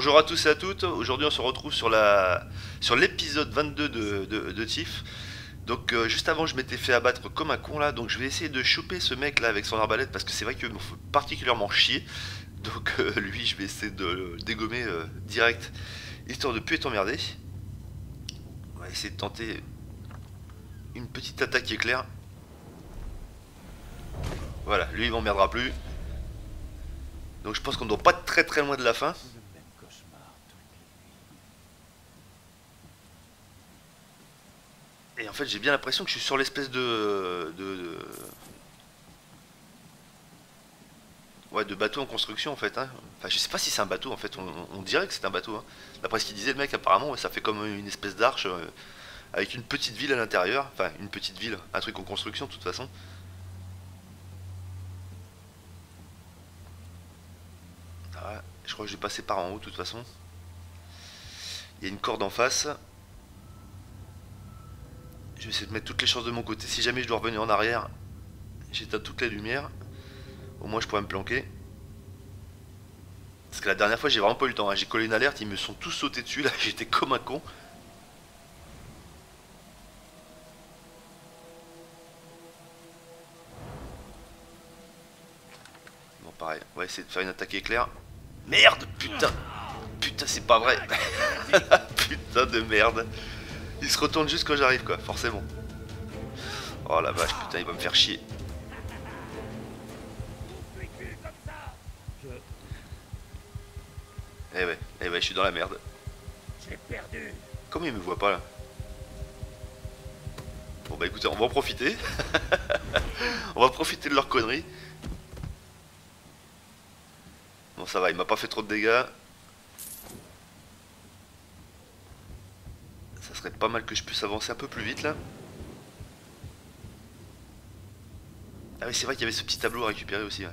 Bonjour à tous et à toutes, aujourd'hui on se retrouve sur la sur l'épisode 22 de, de, Tiff. Donc euh, juste avant je m'étais fait abattre comme un con là, donc je vais essayer de choper ce mec là avec son arbalète parce que c'est vrai qu'il me faut particulièrement chier. Donc euh, lui je vais essayer de le dégommer euh, direct, histoire de plus être emmerdé. On va essayer de tenter une petite attaque éclair. Voilà, lui il m'emmerdera plus. Donc je pense qu'on doit pas être très très loin de la fin. Et en fait, j'ai bien l'impression que je suis sur l'espèce de, de, Ouais, de bateau en construction en fait. Hein. Enfin, je sais pas si c'est un bateau en fait. On, dirait que c'est un bateau. Hein. D'après ce qu'il disait le mec, apparemment, ça fait comme une espèce d'arche euh, avec une petite ville à l'intérieur. Enfin, une petite ville, un truc en construction de toute façon. Ah, je crois que je vais passer par en haut de toute façon. Il y a une corde en face. Je vais essayer de mettre toutes les chances de mon côté. Si jamais je dois revenir en arrière, j'éteins toutes les lumières. Au moins je pourrais me planquer. Parce que la dernière fois j'ai vraiment pas eu le temps. Hein. J'ai collé une alerte, ils me sont tous sautés dessus là, j'étais comme un con. Bon pareil, on va essayer de faire une attaque éclair. Merde, putain Putain c'est pas vrai Putain de merde il se retourne juste quand j'arrive quoi, forcément. Oh la vache, putain, il va me faire chier. Eh ouais, eh ouais, je suis dans la merde. J'ai perdu. Comment il me voit pas là Bon bah écoutez, on va en profiter. on va profiter de leur conneries. Bon ça va, il m'a pas fait trop de dégâts. serait pas mal que je puisse avancer un peu plus vite là. Ah oui c'est vrai qu'il y avait ce petit tableau à récupérer aussi. Ouais.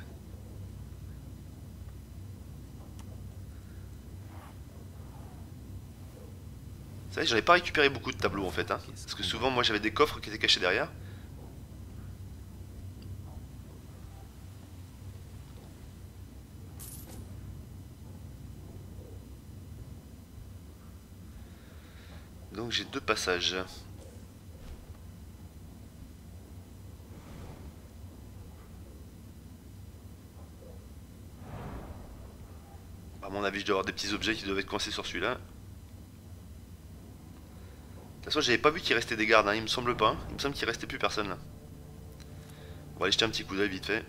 J'en ai pas récupéré beaucoup de tableaux en fait. Hein. Parce que souvent moi j'avais des coffres qui étaient cachés derrière. Donc j'ai deux passages. À mon avis, je dois avoir des petits objets qui doivent être coincés sur celui-là. Toute façon, j'avais pas vu qu'il restait des gardes, hein. il me semble pas. Il me semble qu'il restait plus personne là. On va aller jeter un petit coup d'œil vite fait.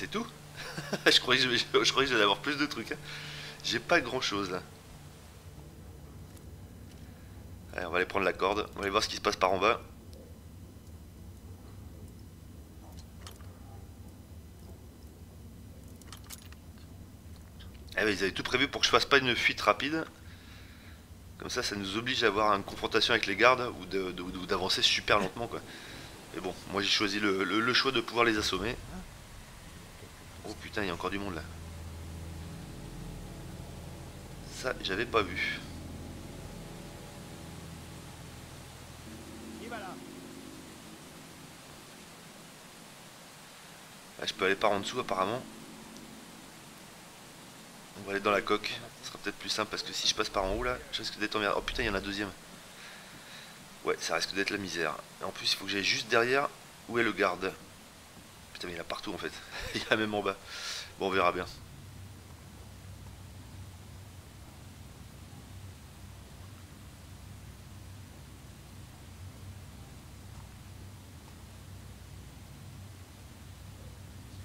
c'est tout? je, croyais que je, j'allais avoir plus de trucs. Hein. J'ai pas grand chose là. Allez, on va aller prendre la corde. On va aller voir ce qui se passe par en bas. Ah ils avaient tout prévu pour que je fasse pas une fuite rapide. Comme ça, ça nous oblige à avoir une confrontation avec les gardes ou d'avancer super lentement quoi. Mais bon, moi j'ai choisi le choix de pouvoir les assommer. Oh putain, il y a encore du monde là. Ça, j'avais pas vu. Ah, je peux aller par en dessous apparemment. On va aller dans la coque. Ce sera peut-être plus simple parce que si je passe par en haut là, je risque d'être en Oh putain, il y en a un deuxième. Ouais, ça risque d'être la misère. Et en plus, il faut que j'aille juste derrière où est le garde? Mais il y a partout en fait. il y a même en bas. Bon, on verra bien.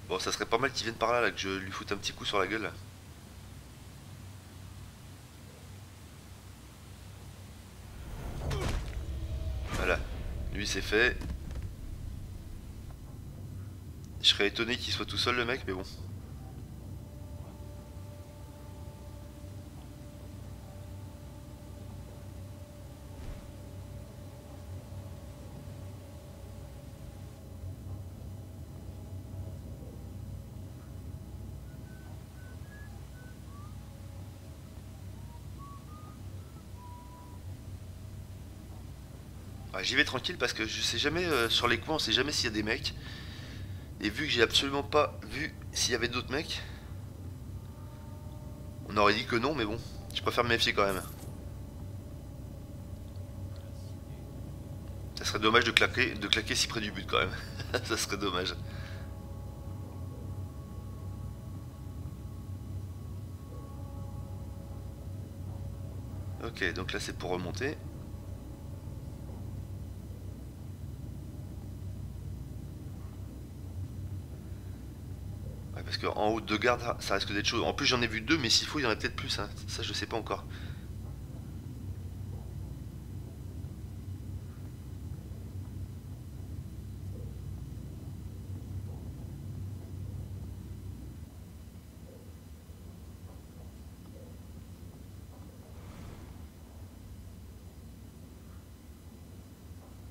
Bon, ça serait pas mal qu'il vienne par là, là, que je lui foute un petit coup sur la gueule. Voilà. Lui, c'est fait. Je serais étonné qu'il soit tout seul le mec, mais bon. J'y vais tranquille parce que je sais jamais euh, sur les coins, on sait jamais s'il y a des mecs. Et vu que j'ai absolument pas vu s'il y avait d'autres mecs, on aurait dit que non, mais bon, je préfère me méfier quand même. Ça serait dommage de claquer, de claquer si près du but quand même. Ça serait dommage. Ok, donc là c'est pour remonter. Parce qu'en haut de garde, ça risque d'être chaud. En plus, j'en ai vu deux, mais s'il faut, il y en a peut-être plus. Hein. Ça, je sais pas encore.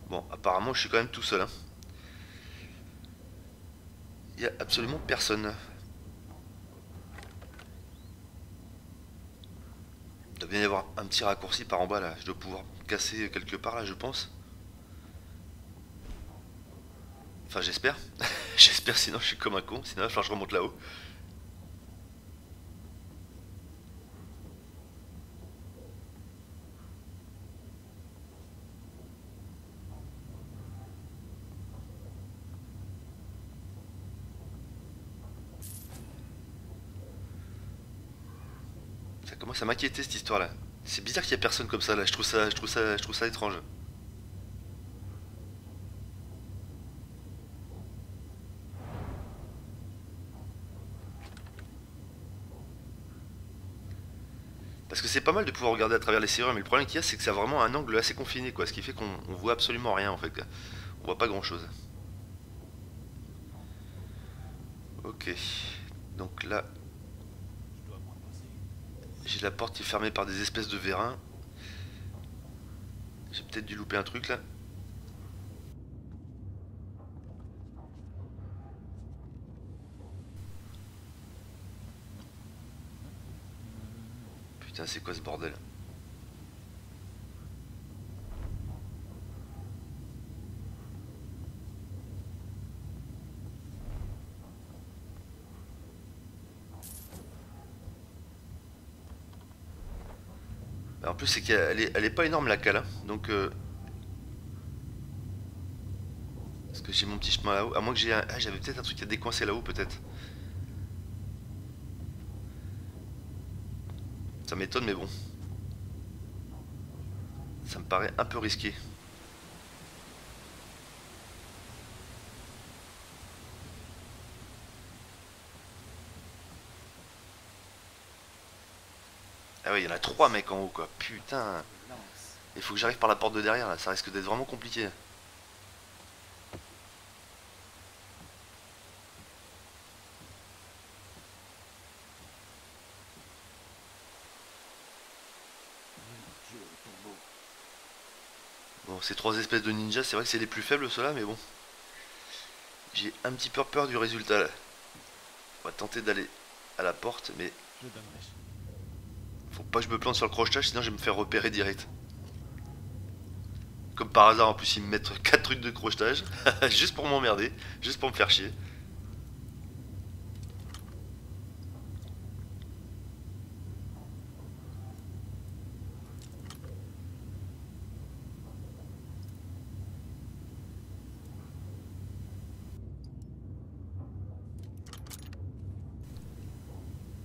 Bon, apparemment, je suis quand même tout seul. Hein. Il n'y a absolument personne. Il doit bien y avoir un petit raccourci par en bas là. Je dois pouvoir casser quelque part là, je pense. Enfin, j'espère. j'espère, sinon je suis comme un con. Sinon, il va je remonte là-haut. Ça m'inquiétait cette histoire là. C'est bizarre qu'il y ait personne comme ça là, je trouve ça, je étrange. Parce que c'est pas mal de pouvoir regarder à travers les serrures, mais le problème qu'il y a, c'est que ça a vraiment un angle assez confiné, quoi. Ce qui fait qu'on voit absolument rien, en fait. On voit pas grand-chose. Ok. Donc là, j'ai la porte qui est fermée par des espèces de vérins. J'ai peut-être dû louper un truc là. Putain, c'est quoi ce bordel? En plus, c'est qu'elle est, elle est pas énorme la cale. Donc. Euh... Est-ce que j'ai mon petit chemin là-haut À moins que j'ai un. Ah, j'avais peut-être un truc à décoincer là-haut, peut-être. Ça m'étonne, mais bon. Ça me paraît un peu risqué. Il y en a trois mecs en haut quoi. Putain. Il faut que j'arrive par la porte de derrière là, ça risque d'être vraiment compliqué. Bon, ces trois espèces de ninjas, c'est vrai que c'est les plus faibles ceux-là, mais bon. J'ai un petit peu peur du résultat là. On va tenter d'aller à la porte, mais... Faut pas que je me plante sur le crochetage, sinon je vais me faire repérer direct. Comme par hasard, en plus, ils me mettent 4 trucs de crochetage. juste pour m'emmerder, juste pour me faire chier.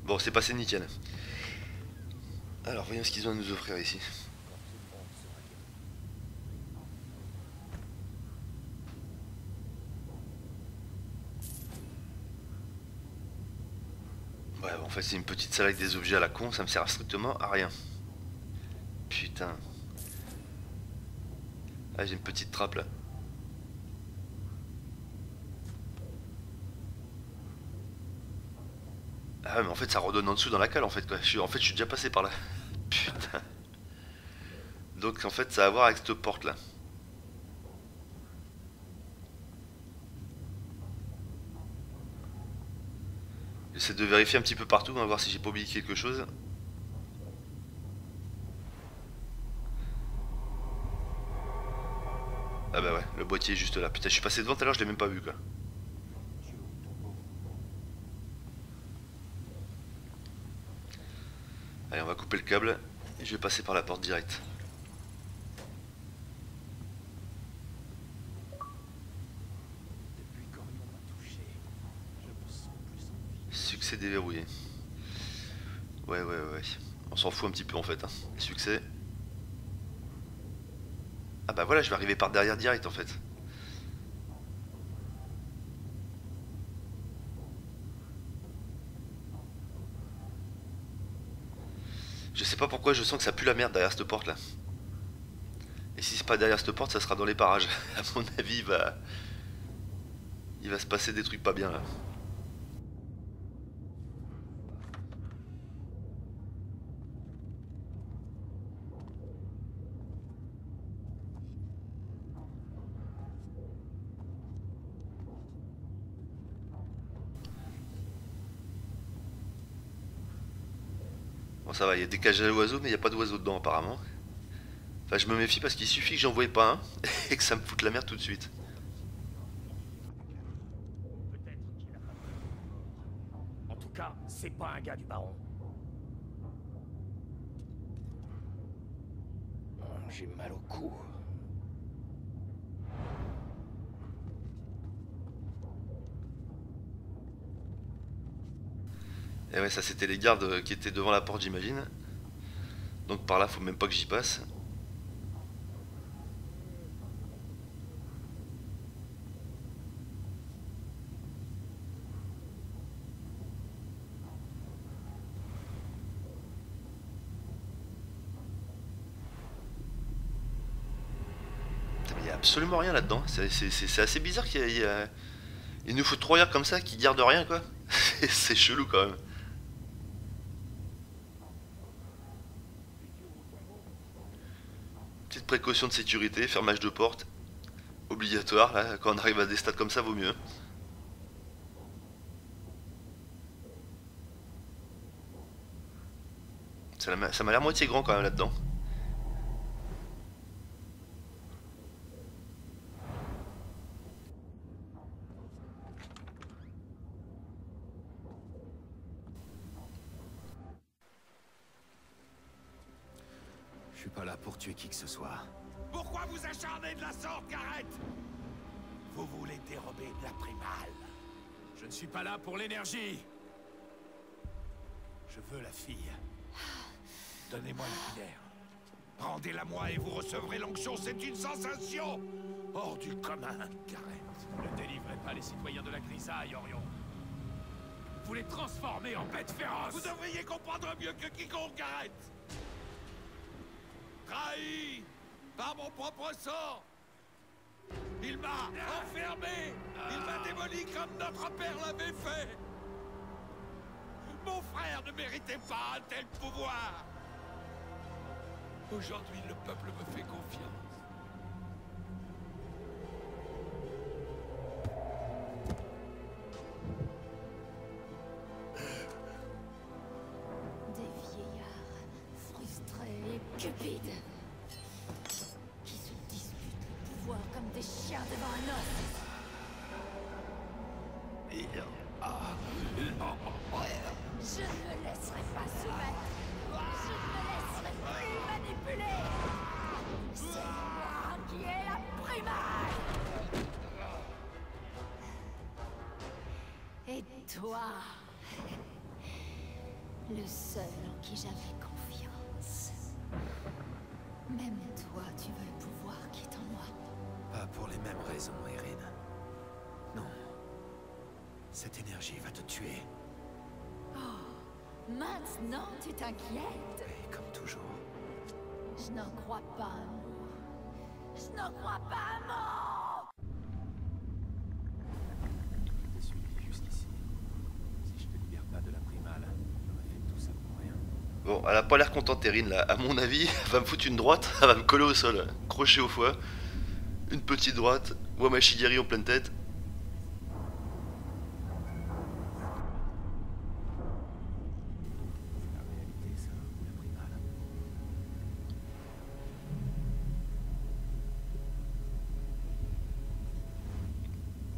Bon, c'est passé nickel. Alors, voyons ce qu'ils ont à nous offrir ici. Ouais, en fait, c'est une petite salle avec des objets à la con, ça me sert strictement à rien. Putain. Ah, j'ai une petite trappe là. Ah mais en fait ça redonne en dessous dans la cale en fait quoi. En fait je suis déjà passé par là. Putain. Donc en fait ça a à voir avec cette porte là. J'essaie de vérifier un petit peu partout, on va voir si j'ai pas oublié quelque chose. Ah bah ouais, le boîtier est juste là. Putain, je suis passé devant tout à l'heure, je l'ai même pas vu quoi. Allez, on va couper le câble et je vais passer par la porte directe. Succès déverrouillé. Ouais, ouais, ouais. On s'en fout un petit peu en fait. Hein. Succès. Ah bah voilà, je vais arriver par derrière direct en fait. Je sais pas pourquoi je sens que ça pue la merde derrière cette porte là. Et si c'est pas derrière cette porte, ça sera dans les parages. À mon avis, il va... Il va se passer des trucs pas bien là. Bon ça va, il y a des cages à l'oiseau, mais il n'y a pas d'oiseau dedans apparemment. Enfin je me méfie parce qu'il suffit que j'en voie pas un et que ça me foute la merde tout de suite. En tout cas, c'est pas un gars du baron. J'ai mal au cou. Et ouais, ça c'était les gardes euh, qui étaient devant la porte, j'imagine. Donc par là, faut même pas que j'y passe. Il y a absolument rien là-dedans. C'est assez bizarre qu'il y, a- il nous faut trois regards comme ça qui gardent rien quoi. c'est chelou quand même. Petite précaution de sécurité, fermage de porte. Obligatoire, là, quand on arrive à des stades comme ça, vaut mieux. Ça m'a l'air moitié grand quand même là-dedans. Je suis pas là pour tuer qui que ce soit. Pourquoi vous acharnez de la sorte, Gareth Vous voulez dérober la primale. Je ne suis pas là pour l'énergie. Je veux la fille. Donnez-moi la lumière. Rendez-la-moi et vous recevrez l'onction, c'est une sensation Hors du commun, Gareth. Ne délivrez pas les citoyens de la grisaille, Orion. Vous les transformez en bêtes féroces. Vous devriez comprendre mieux que quiconque, Gareth Trahi par mon propre sang Il m'a enfermé. Il m'a démoli comme notre père l'avait fait. Mon frère ne méritait pas un tel pouvoir. Aujourd'hui, le peuple me fait confiance. Toi le seul en qui j'avais confiance. Même toi, tu veux le pouvoir qui est en moi. Pas pour les mêmes raisons, Erin. Non. Cette énergie va te tuer. Maintenant, tu t'inquiètes Et comme toujours. Je n'en crois pas un mot. Je n'en crois pas un mot Je t'ai suivi jusqu'ici. Si je te libère pas de la primale, Elle a pas l'air contente, Erin, là. À mon avis, elle va me foutre une droite, elle va me coller au sol. Crochet au foie. Une petite droite. Wamashigiri en pleine tête.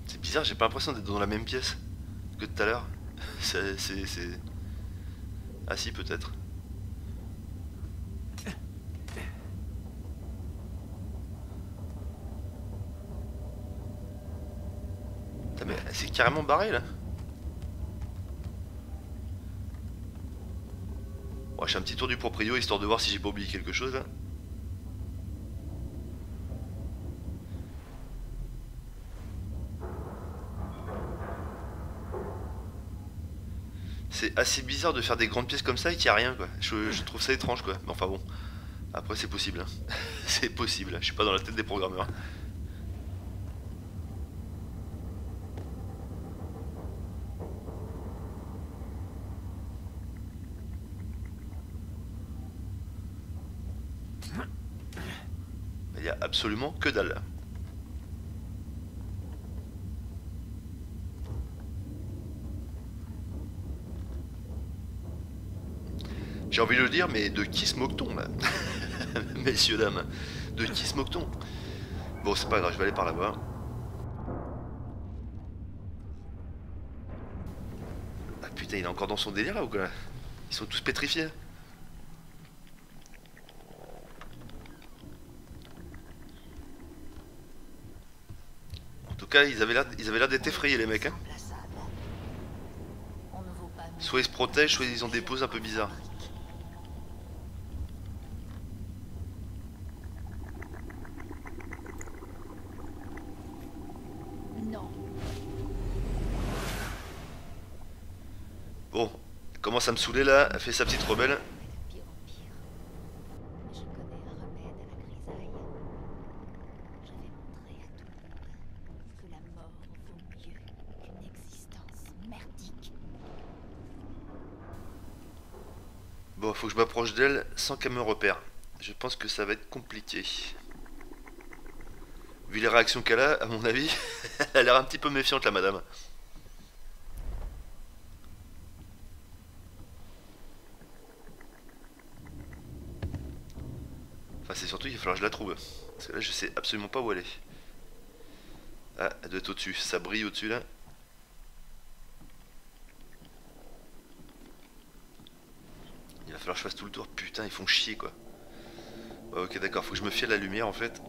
C'est bizarre, j'ai pas l'impression d'être dans la même pièce que tout à l'heure. C'est- Ah si, peut-être. Putain, mais c'est barré là. Je fais un petit tour du proprio histoire de voir si j'ai pas oublié quelque chose là. C'est assez bizarre de faire des grandes pièces comme ça et qu'il n'y a rien quoi. Je, trouve ça étrange quoi. Mais enfin bon. Après c'est possible. hein. c'est possible. Je suis pas dans la tête des programmeurs. Absolument que dalle. J'ai envie de le dire, mais de qui se moque-t-on Messieurs, dames, de qui se moque-t-on? Bon, c'est pas grave, je vais aller par là-bas. Ah putain, il est encore dans son délire là ou quoi? Ils sont tous pétrifiés. Tout cas, ils avaient l'air d'être effrayés les mecs. Hein. Soit ils se protègent, soit ils ont des poses un peu bizarres. Non. Bon, commence à me saouler là, elle fait sa petite rebelle. De pire en pire. Je connais un remède à la grisaille. Je vais montrer à tout le monde que la mort vaut mieux qu'une existence merdique. Bon, faut que je m'approche d'elle sans qu'elle me repère. Je pense que ça va être compliqué. Vu les réactions qu'elle a, à mon avis, elle a l'air un petit peu méfiante la madame. Enfin, c'est surtout qu'il va falloir que je la trouve. Parce que là, je sais absolument pas où elle est. Ah, elle doit être au-dessus. Ça brille au-dessus là. Il va falloir que je fasse tout le tour. Putain, ils font chier quoi. Ouais, ok, d'accord. Faut que je me fie à la lumière en fait.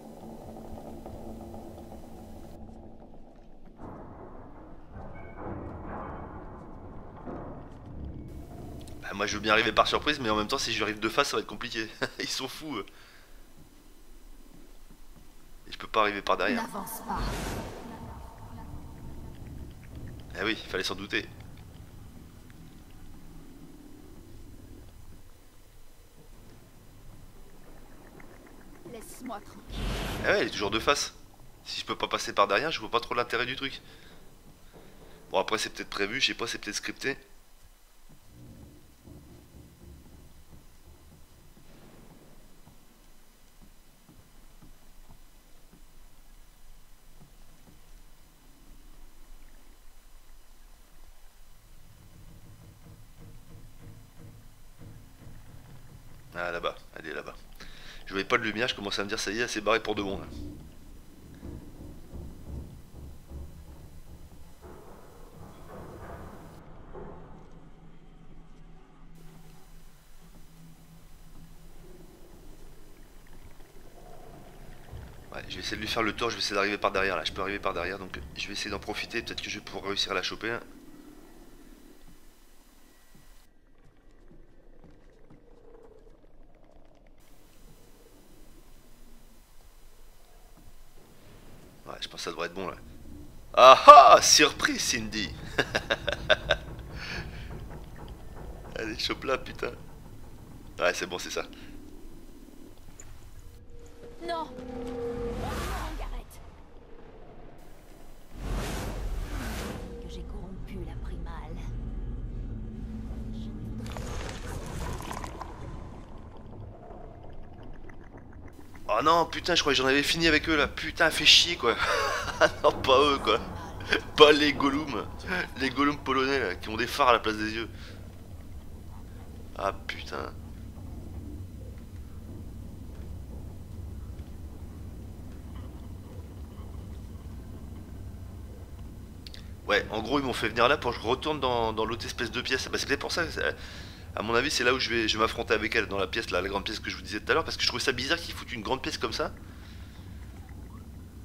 Bah, moi je veux bien arriver par surprise, mais en même temps, si je arrive de face, ça va être compliqué. ils sont fous. eux. Et je peux pas arriver par derrière. N'avance pas. Ah oui, il fallait s'en douter. Laisse-moi tranquille. Ah ouais, elle est toujours de face. Si je peux pas passer par derrière, je vois pas trop l'intérêt du truc. Bon après c'est peut-être prévu, je sais pas, c'est peut-être scripté. Ah là-bas, elle est là-bas. Je voyais pas de lumière, je commençais à me dire ça y est, elle s'est barrée pour de bon. Ouais, je vais essayer de lui faire le tour, je vais essayer d'arriver par derrière là. Je peux arriver par derrière donc je vais essayer d'en profiter, peut-être que je vais pouvoir réussir à la choper. hein. Ouais, je pense que ça devrait être bon là. Ah ah Surprise Cindy Allez, chope là, putain. Ouais, c'est bon, c'est ça. Non Oh non, putain, je crois que j'en avais fini avec eux là. Putain, fait chier quoi. Ah non, pas eux quoi. Pas les Gollum. Les Gollum polonais là, qui ont des phares à la place des yeux. Ah putain. Ouais, en gros, ils m'ont fait venir là pour que je retourne dans, l'autre espèce de pièce. Bah, c'est peut-être pour ça, que à mon avis, c'est là où je vais, je vais m'affronter avec elle, dans la pièce, là, la grande pièce que je vous disais tout à l'heure, parce que je trouvais ça bizarre qu'ils foutent une grande pièce comme ça.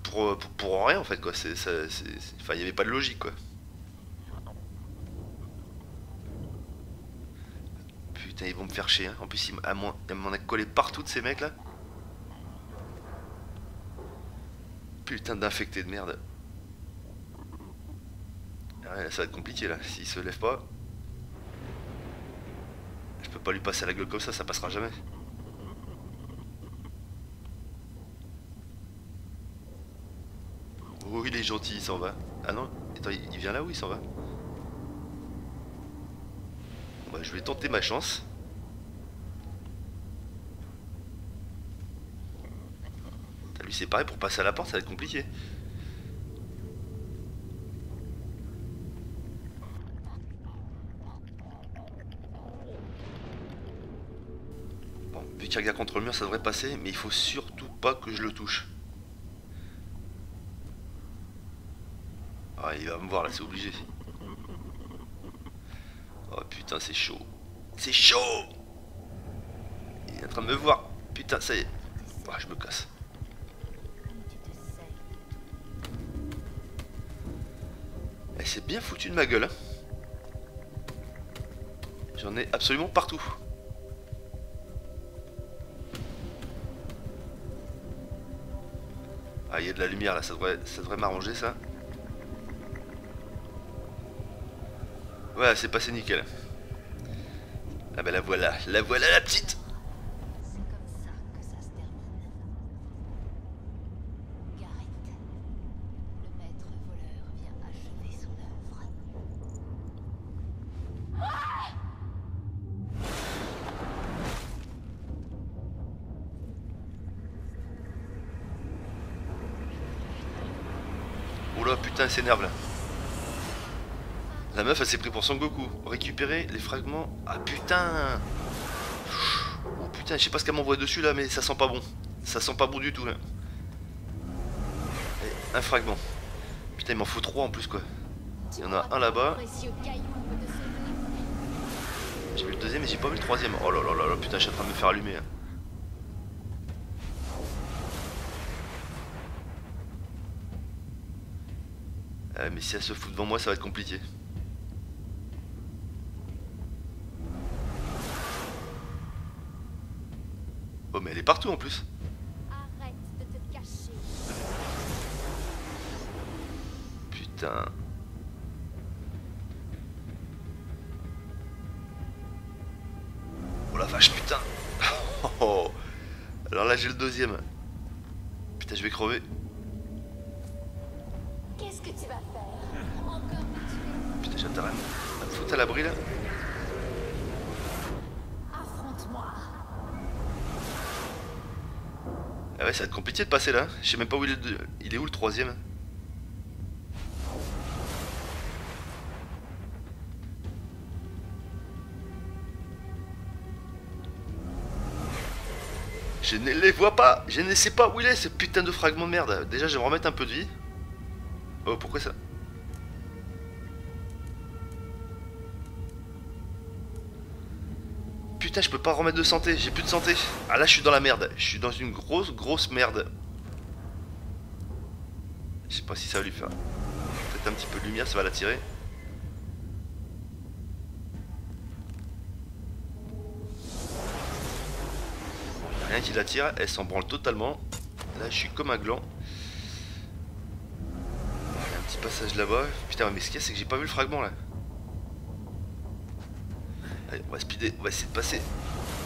Pour, pour, rien, en fait, quoi. Enfin, il n'y avait pas de logique, quoi. Putain, ils vont me faire chier. hein. En plus, à m'en a collé partout de ces mecs là. Putain d'infectés de merde. Ah là, ça va être compliqué là. S'il se lève pas, pas lui passer la gueule comme ça, ça passera jamais. Oh, il est gentil, il s'en va. Ah non, attends, il vient là où il s'en va bah, je vais tenter ma chance. Lui, c'est pareil, pour passer à la porte, ça va être compliqué. Qu'il regarde contre le mur, ça devrait passer, mais il faut surtout pas que je le touche. Ah, il va me voir là, c'est obligé. Oh putain, c'est chaud. C'est chaud Il est en train de me voir. Putain, ça y est. Ah, je me casse. Elle s'est bien foutu de ma gueule. hein. J'en ai absolument partout. Ah, il y a de la lumière là, ça devrait, ça devrait m'arranger ça. Ouais, c'est passé nickel. Ah bah la voilà, la voilà la petite C'est comme ça que ça se termine. Gareth, le maître voleur vient achever son œuvre. Oula putain elle s'énerve là. La meuf elle s'est pris pour Son Goku. Récupérer les fragments. Ah putain Oh putain je sais pas ce qu'elle m'envoie dessus là mais ça sent pas bon. Ça sent pas bon du tout. Et un fragment. Putain il m'en faut trois en plus quoi. Il y en a un là-bas. J'ai vu le deuxième mais j'ai pas vu le troisième. Oh là là là là putain je suis en train de me faire allumer. hein. Ah, mais si elle se fout devant moi ça va être compliqué. Oh mais elle est partout en plus. Arrête de te cacher. Putain. Oh la vache, putain. Oh, oh. Alors là, j'ai le deuxième. Putain, je vais crever. À l'abri là. Ah ouais, ça va être compliqué de passer là. Je sais même pas où il est. Il est où le troisième Je ne les vois pas. Je ne sais pas où il est ce putain de fragment de merde. Déjà, je vais me remettre un peu de vie. Oh, pourquoi ça Je peux pas remettre de santé. J'ai plus de santé. Ah là, je suis dans la merde. Je suis dans une grosse, grosse merde. Je sais pas si ça va lui faire. Peut-être un petit peu de lumière, ça va l'attirer. Rien qui l'attire, elle s'en branle totalement. Là, je suis comme un gland. Un petit passage là-bas. Putain, mais ce qu'il y a, c'est que j'ai pas vu le fragment là. Allez, on va speeder, on va essayer de passer.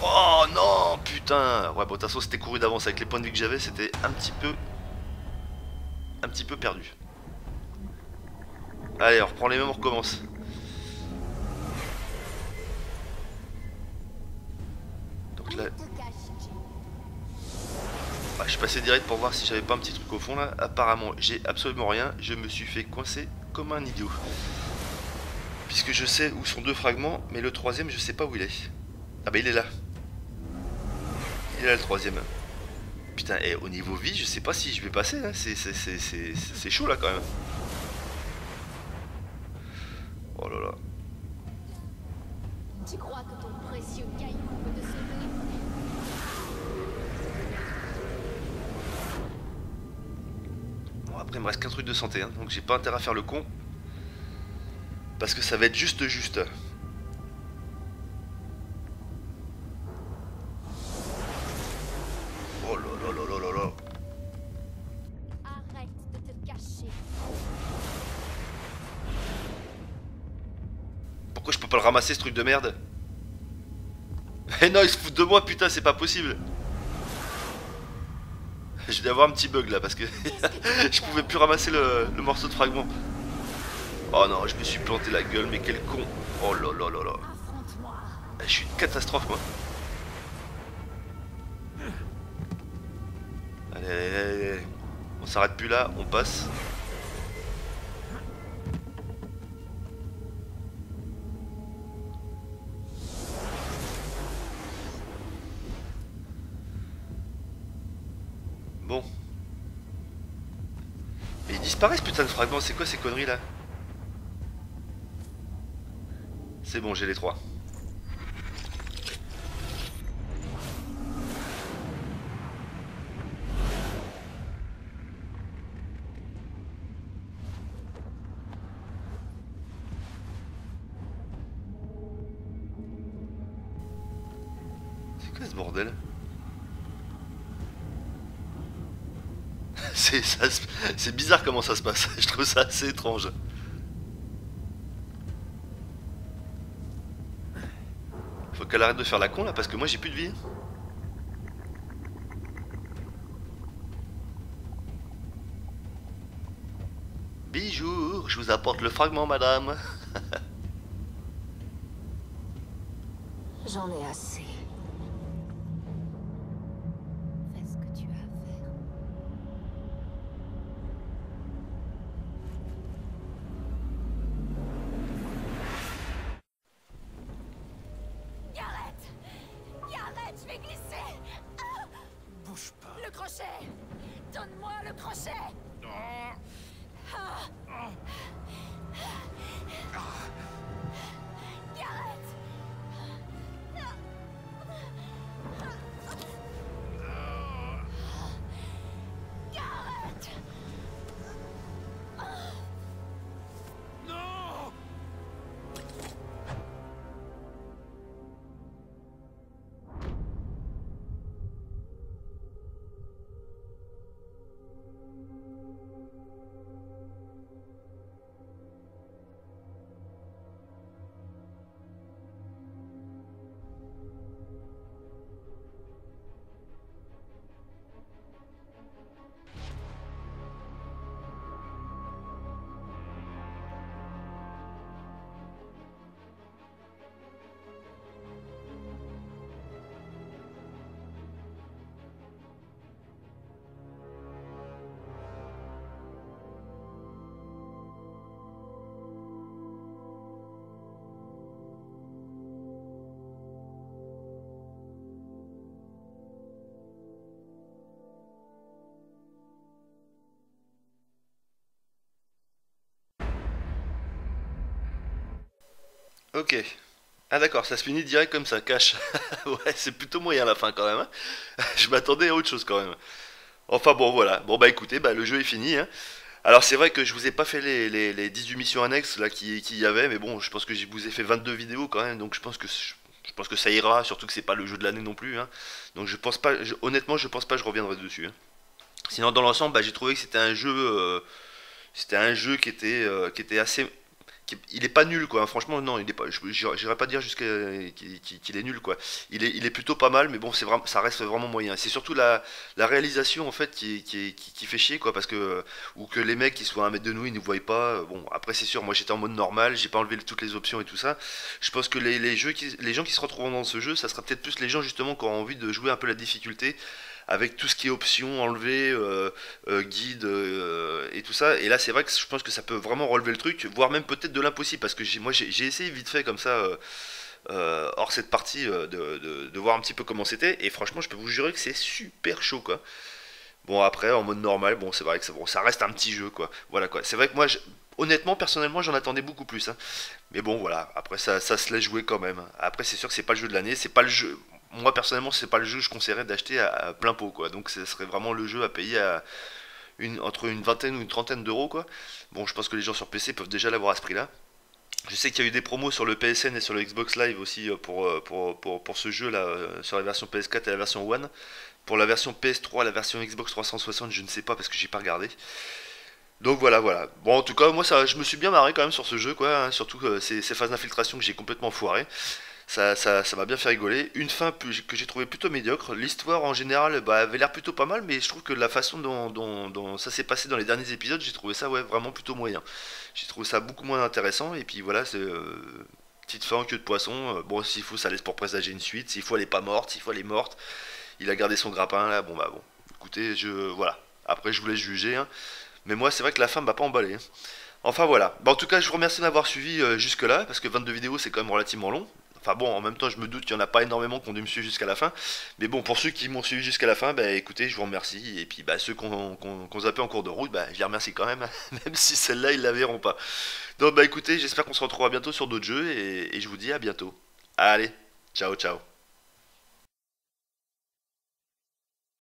Oh non, putain Ouais, bon, de toute façon, c'était couru d'avance avec les points de vie que j'avais, c'était un petit peu... Un petit peu perdu. Allez, on reprend les mêmes, on recommence. Donc là... Jim. je suis passé direct pour voir si j'avais pas un petit truc au fond là. Apparemment, j'ai absolument rien. Je me suis fait coincer comme un idiot. Puisque je sais où sont deux fragments, mais le troisième, je sais pas où il est. Ah bah il est là. Il est là le troisième. Putain, et au niveau vie, je sais pas si je vais passer. Hein. C'est chaud là quand même. Oh là là. Tu crois que ton précieux caillou peut te sauver? Bon, après, il me reste qu'un truc de santé, hein, donc j'ai pas intérêt à faire le con. Parce que ça va être juste juste. Oh là là là là là là. Arrête de te cacher. Pourquoi je peux pas le ramasser ce truc de merde? Eh non, il se fout de moi, putain, c'est pas possible. Je vais avoir un petit bug là parce que je pouvais plus ramasser le, le morceau de fragment. Oh non, je me suis planté la gueule, mais quel con. Oh là là là là. Affronte-moi. Je suis une catastrophe moi. Allez, allez, allez, allez. On s'arrête plus là, on passe. Bon. Mais ils disparaissent putain de fragments, c'est quoi ces conneries là? C'est bon, j'ai les trois. C'est quoi ce bordel? C'est bizarre comment ça se passe. Je trouve ça assez étrange. Faut qu'elle arrête de faire la con là parce que moi j'ai plus de vie. Bijou, je vous apporte le fragment madame. J'en ai assez. Donne-moi le crochet. Ah. Ok. Ah d'accord, ça se finit direct comme ça, cash. ouais, c'est plutôt moyen la fin quand même. hein. Je m'attendais à autre chose quand même. Enfin bon, voilà. Bon bah écoutez, bah, le jeu est fini. hein. Alors c'est vrai que je vous ai pas fait les, les, les 18 missions annexes là qui, y avait, mais bon, je pense que je vous ai fait 22 vidéos quand même, donc je pense que je, pense que ça ira, surtout que c'est pas le jeu de l'année non plus. hein. Donc je pense pas, je- honnêtement, je pense pas que je reviendrai dessus. Sinon dans l'ensemble, bah, j'ai trouvé que c'était un jeu, euh, c'était un jeu qui était, euh, qui était assez il est pas nul quoi. Franchement non il est pas pas dire jusqu'à qu'il est nul quoi. Il est, plutôt pas mal mais bon ça reste vraiment moyen. C'est surtout la, réalisation en fait qui, fait chier quoi parce que ou que les mecs qui soient à un mètre de nous ils ne voient pas bon après c'est sûr moi j'étais en mode normal j'ai pas enlevé toutes les options et tout ça. Je pense que les, les jeux les gens qui se retrouveront dans ce jeu ça sera peut-être plus les gens justement qui ont envie de jouer un peu la difficulté avec tout ce qui est options enlevé, euh, euh, guide et tout ça. Et là, c'est vrai que je pense que ça peut vraiment relever le truc, voire même peut-être de l'impossible, parce que moi j'ai essayé vite fait comme ça. hors cette partie de, voir un petit peu comment c'était et franchement je peux vous jurer que c'est super chaud quoi bon après en mode normal bon c'est vrai que ça, bon, ça reste un petit jeu quoi voilà quoi c'est vrai que moi honnêtement, personnellement, j'en attendais beaucoup plus. Hein. Mais bon, voilà. Après, ça, se laisse jouer quand même. Après, c'est sûr que c'est pas le jeu de l'année. C'est pas le jeu. Moi, personnellement, c'est pas le jeu que je conseillerais d'acheter à, plein pot, quoi. Donc, ce serait vraiment le jeu à payer entre une vingtaine ou une trentaine d'euros, quoi. Bon, je pense que les gens sur PC peuvent déjà l'avoir à ce prix-là. Je sais qu'il y a eu des promos sur le PSN et sur le Xbox Live aussi euh, pour, euh, pour, ce jeu-là, euh, sur la version PS4 et la version One. Pour la version PS3, la version Xbox 360, je ne sais pas parce que j'ai pas regardé. Donc voilà, voilà. Bon, en tout cas, moi, je me suis bien marré quand même sur ce jeu, quoi. Hein, surtout euh, ces, phases d'infiltration que j'ai complètement foiré. Ça, m'a bien fait rigoler. Une fin que j'ai trouvé plutôt médiocre. L'histoire en général bah, avait l'air plutôt pas mal, mais je trouve que la façon dont, ça s'est passé dans les derniers épisodes, j'ai trouvé ça vraiment plutôt moyen. J'ai trouvé ça beaucoup moins intéressant. Et puis voilà, c'est euh, petite fin en queue de poisson. Euh, bon, s'il faut, ça laisse pour présager une suite. S'il faut, elle est pas morte. S'il faut, elle est morte. Il a gardé son grappin là. Bon, bah bon. Écoutez, je voilà. Après, je voulais juger. Hein. Mais moi, c'est vrai que la fin m'a pas emballé. Hein. Enfin voilà. Bah, en tout cas, je vous remercie d'avoir suivi euh, jusque-là, parce que 22 vidéos, c'est quand même relativement long. Enfin bon, en même temps, je me doute qu'il n'y en a pas énormément qui ont dû me suivre jusqu'à la fin. Mais bon, pour ceux qui m'ont suivi jusqu'à la fin, bah écoutez, je vous remercie. Et puis bah, ceux qu'on qu zappé en cours de route, bah, je les remercie quand même, même si celle-là, ils la verront pas. Donc bah écoutez, j'espère qu'on se retrouvera bientôt sur d'autres jeux, et je vous dis à bientôt. Allez, ciao ciao.